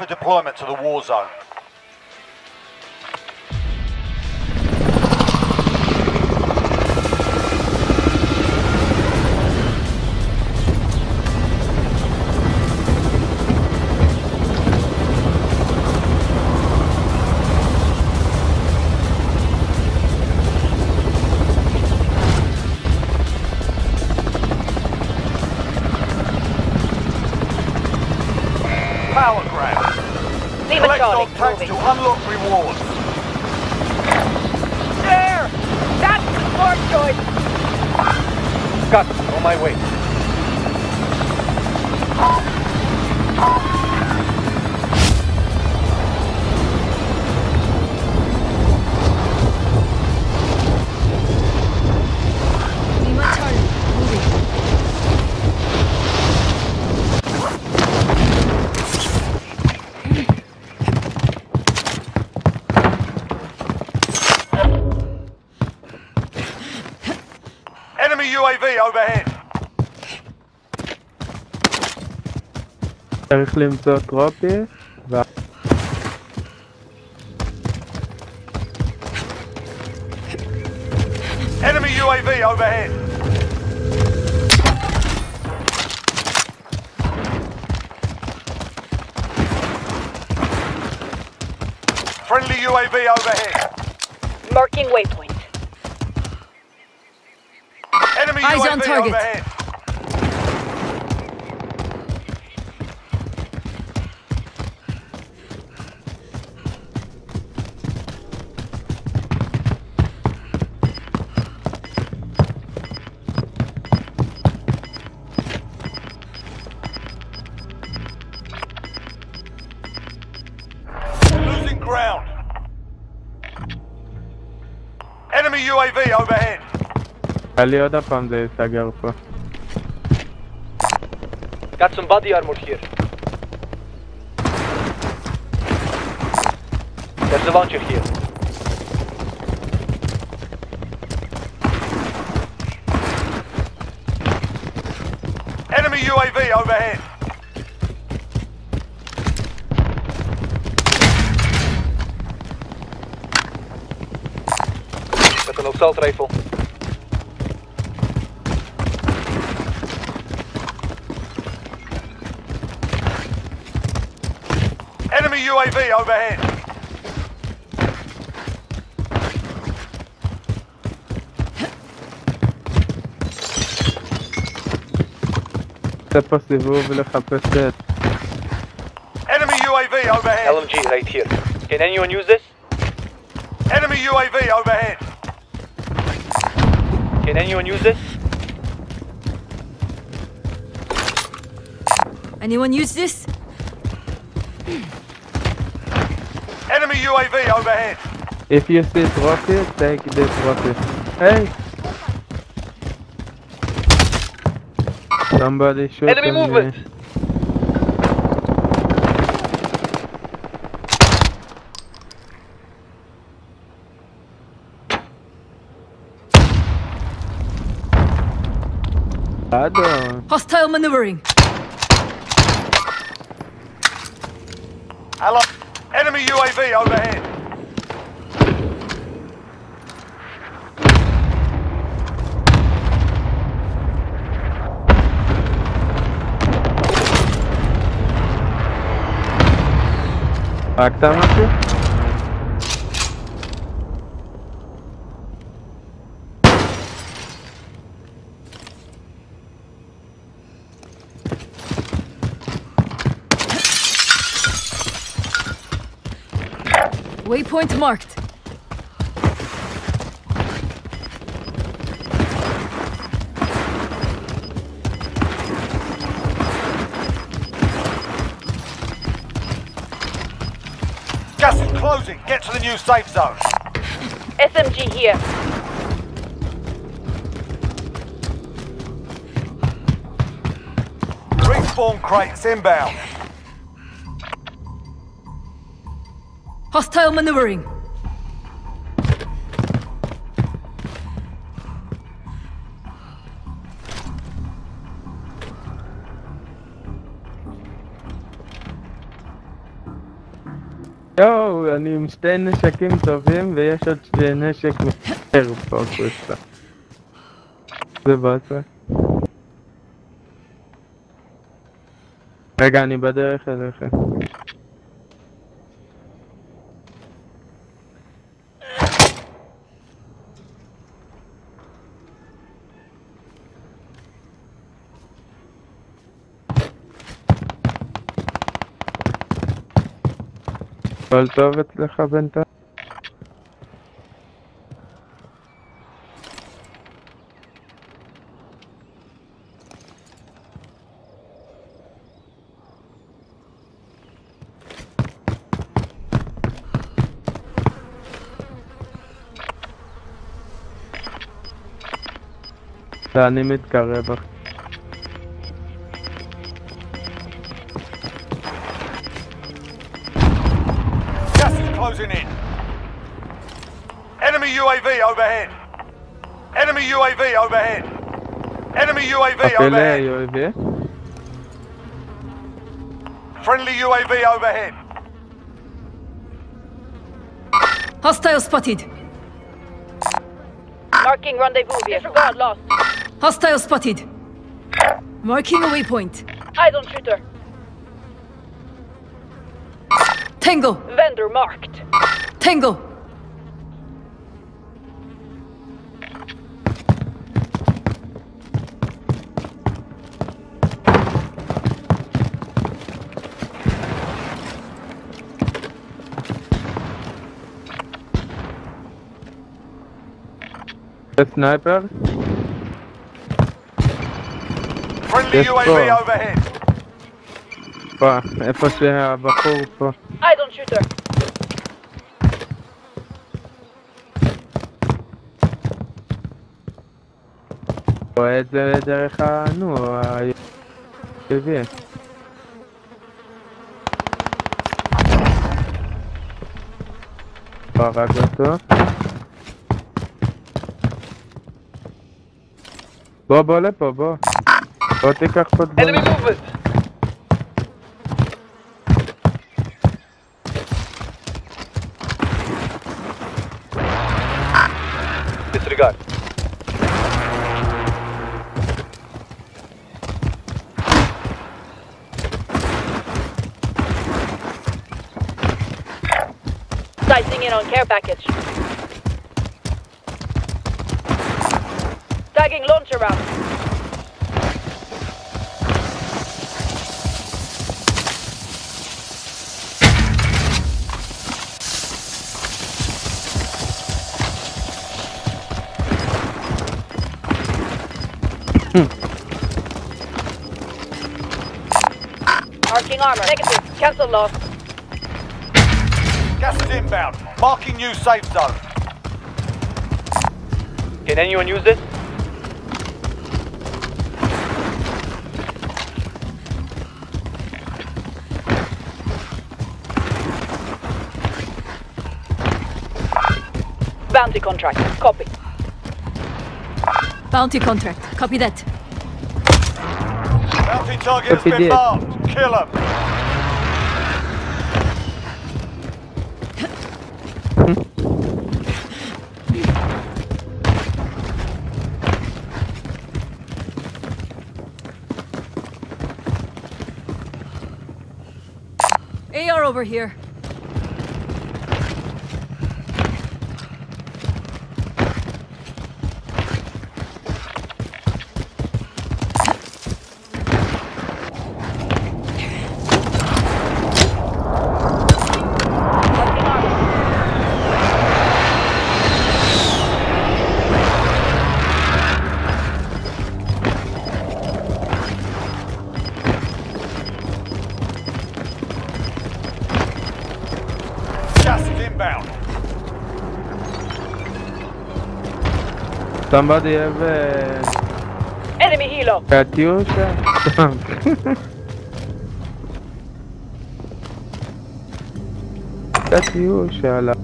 for deployment to the war zone. Got it. On my way. overhead. Claim the drop here. Enemy UAV overhead. Friendly UAV overhead. Marking waypoint. Eyes UAV on target. overhead. Losing ground. Enemy UAV overhead. Ali adam pandayız Sagalpa. Got some body armor here. There's a launcher here. Enemy UAV overhead. Met an assault rifle. Enemy UAV overhead. Enemy UAV overhead. LMG right here. Can anyone use this? Enemy UAV overhead. Can anyone use this? Anyone use this? Enemy UAV overhead. If you see rocket, take this rocket. Hey! Somebody shoot Enemy movement! Me. Hostile maneuvering. Hello. Overhead. Back down with? Waypoint marked. Gas is closing. Get to the new safe zone. SMG here. Respawn crates inbound. Hostile maneuvering. יואו, אני עם שתי נשקים טובים ויש עוד שתי נשק מסתר פה קבוצה. זה באסה. רגע, אני בדרך אליכם. Baltowiec Lecha Benta? لا نمت كغيبك overhead. Enemy UAV overhead. Enemy UAV overhead. UAV. Friendly UAV overhead. Hostile spotted. Marking rendezvous. Disregard lost. Hostile spotted. Marking a waypoint. Eyes on shooter. Tango. Vendor marked. Tango. The sniper. Friendly UAV overhead. Pas, eh, elle passe vers Bako ou pas? I don't shoot her. Ouais, derrière nous, à UAV. Par à בוא, בוא לפה, בוא. בוא תיקח פה דברים. Enemy movement! Disregard. Sizing in on care package. Tagging launcher round. Marking armor. Negative. Cancel loss. Gas is inbound. Marking new safe zone. Can anyone use this? Bounty contract. Copy. Bounty contract. Copy that. Bounty target has been that. marked. Kill him. AR over here. Somebody have a... Enemy helo! Katyusha tank. Katyusha la...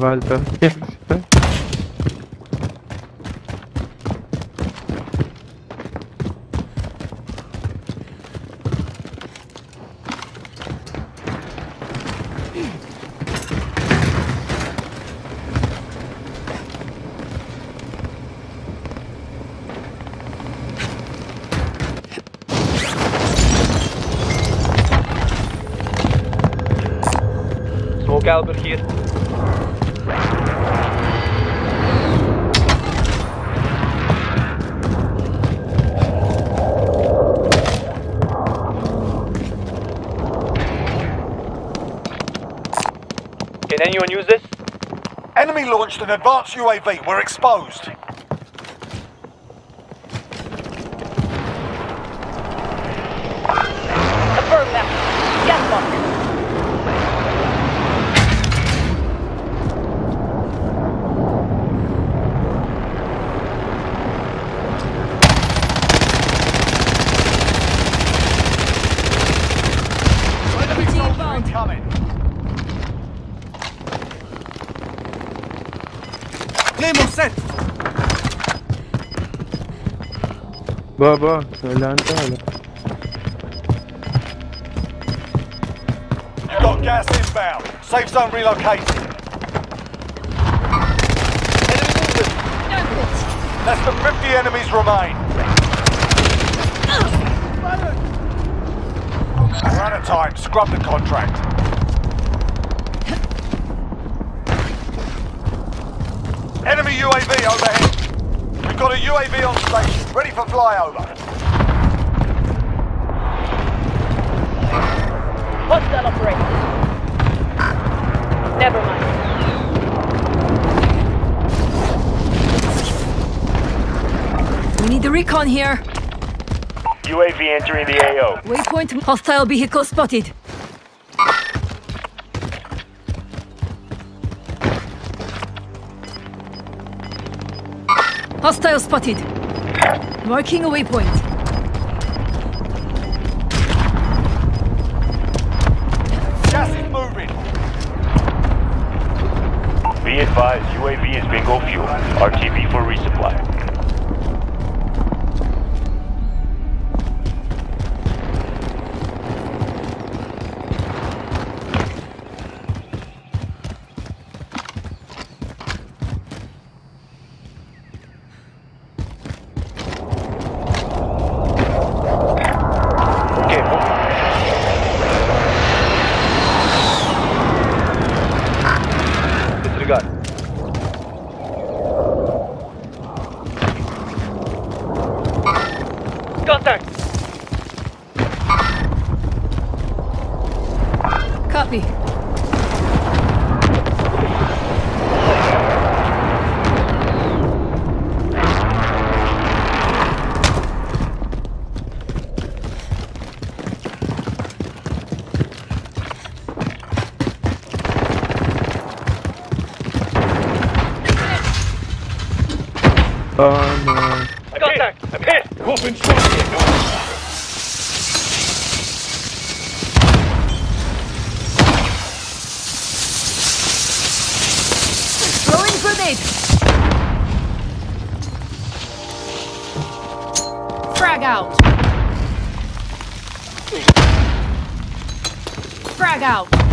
Walter. Albert here. Can anyone use this? Enemy launched an advanced UAV. We're exposed. Confirm that. Gas mark. Coming. Claymore set. Anta wala. Got gas inbound. Safe zone relocated. Less than 50 enemies remain. We're out of time. Scrub the contract. Enemy UAV overhead. We've got a UAV on station, ready for flyover. Hostile operator. Never mind. We need the recon here. UAV entering the AO. Waypoint hostile vehicle spotted. Hostile spotted. Marking a waypoint. Gas is moving. Be advised, UAV is bingo fuel. RTB for resupply. Oh no. Contact! I'm hit! Throwing grenade. Frag out. Frag out.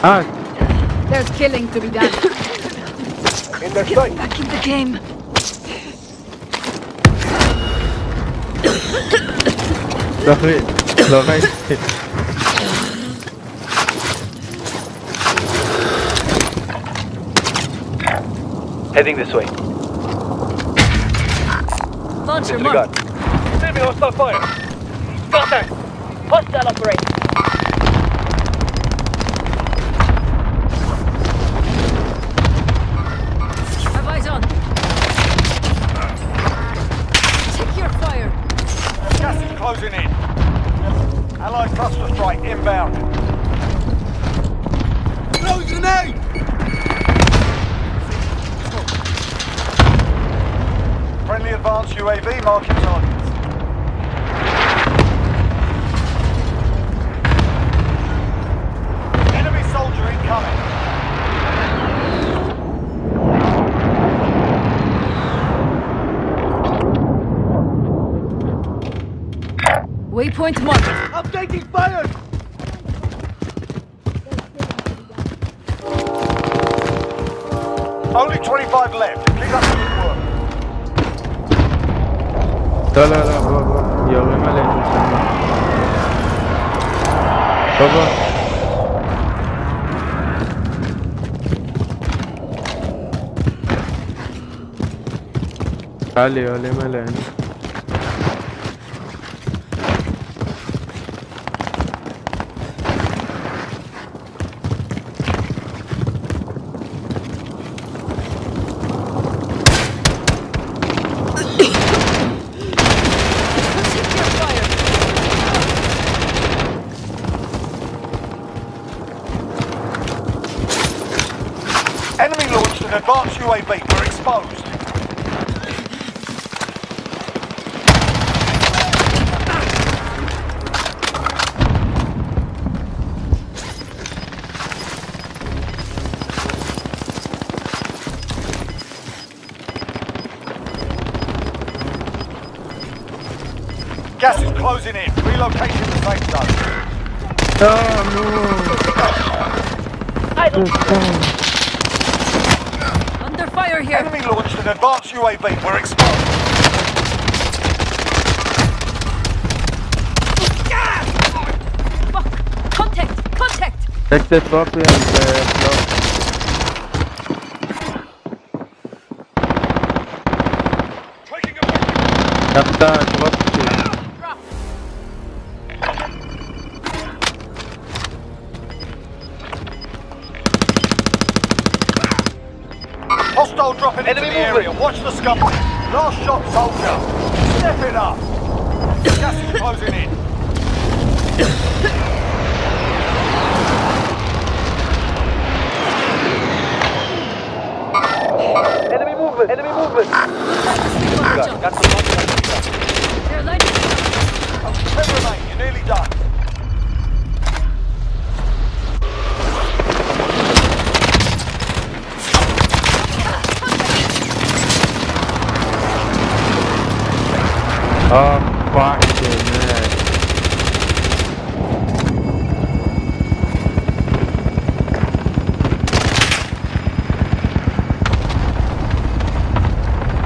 Ah, There's killing to be done. In their sight! Back in the game. sorry. Sorry. Heading this way. Launcher Disregard. mark. Enemy hostile fire! Contact! Hostile operator. UAV marking targets. Enemy soldier incoming. Waypoint marked. Updating fire! Only 25 left. Keep up Dale, dale, boa, boa. E eu mesmo ali, gente. Por favor. Olha, olha, Malene. Advance UAV, we're exposed. Gas is closing in. Relocating the safe zone. Oh no. I they're here. Enemy launched an advanced UAV. We're exposed. Take this up and uh, no. Taking a Captain, Enemy area. Watch the scum. Last shot, soldier. Step it up. Is closing in.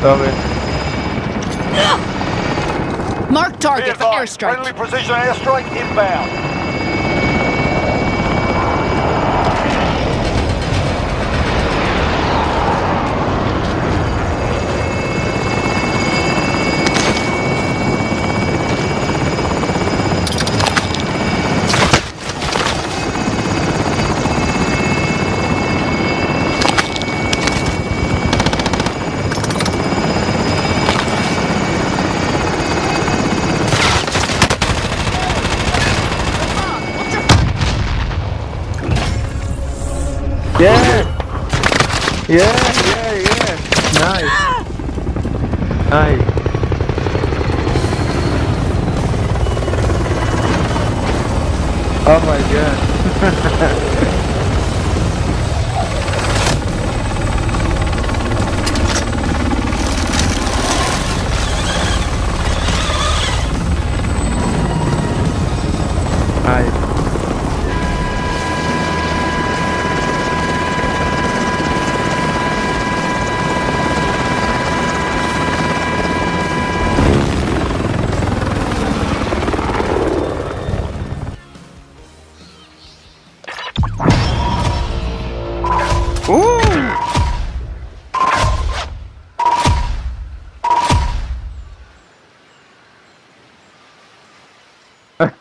Sorry. Mark target for airstrike. Friendly precision airstrike inbound. Yeah! Yeah, yeah, yeah. Nice. Nice. Oh my god.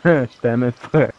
je t'aime frère.